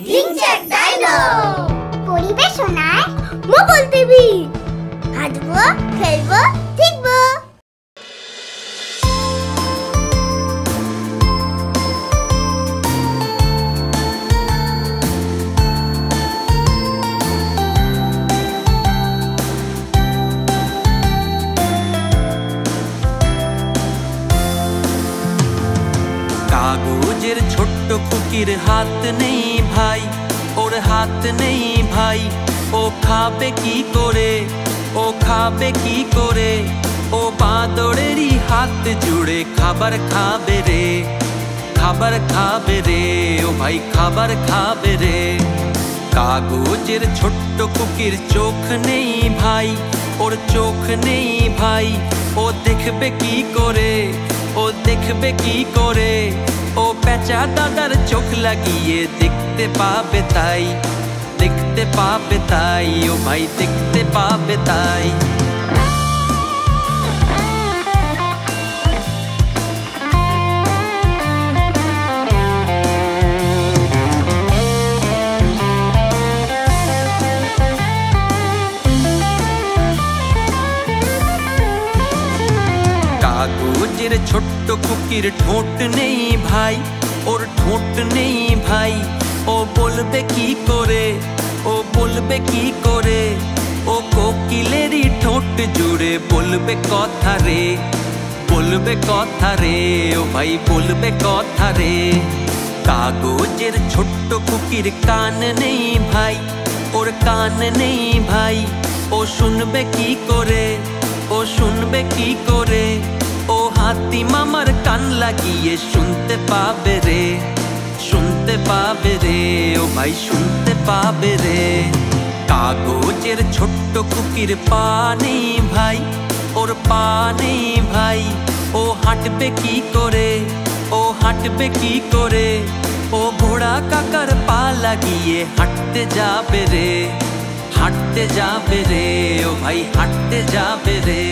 রিংচেক ডাইনো পরিবেশনায় মোগল টিভি হাঁটবো খেলব শিখব কাগজের ছোট্ট কুকির হাত নেই ভাই, ওর হাত নেই ভাই। ও খাবে কি করে? ও খাবে কি করে? ও বাঁদরেরই হাত জুড়ে খাবার খাবে রে। খাবার খাবে রে, ও ভাই খাবার খাবে রে। কাগজের ছোট্ট কুকির চোখ নেই ভাই, ওর চোখ নেই ভাই। ও দেখবে কি করে? ও দেখবে কি করে? ও পেঁচা দাদার চোখ লাগিয়ে দেখতে পাবে তাই দেখতে পাবে তাই ও ভাই দেখতে পাবে তাই কাগজের ছোট্ট কুকির ঠোঁট নেই ভাই ওর ঠোঁট নেই ভাই ও বলবে কি করে ও বলবে কি করে ও কোকিলেরই ঠোঁট জুড়ে বলবে কথা রে বলবে কথা রে ও ভাই বলবে কথা রে কাগজের ছোট্ট কুকির কান নেই ভাই ওর কান নেই ভাই ও শুনবে কি করে ও শুনবে কি করে ও হাতি মামার কান লাগিয়ে শুনতে পাবে রে, শুনতে পাবে রে, ও ভাই শুনতে পাবে রে। কাগজের ছোট্ট কুকির পা নেই ভাই, ওর পা নেই ভাই, ও হাঁটবে কি করে, ও হাঁটবে কি করে, ও ঘোড়া কাকার পা লাগিয়ে হাঁটতে যাবে রে, হাঁটতে যাবে রে, ও ভাই হাঁটতে যাবে রে।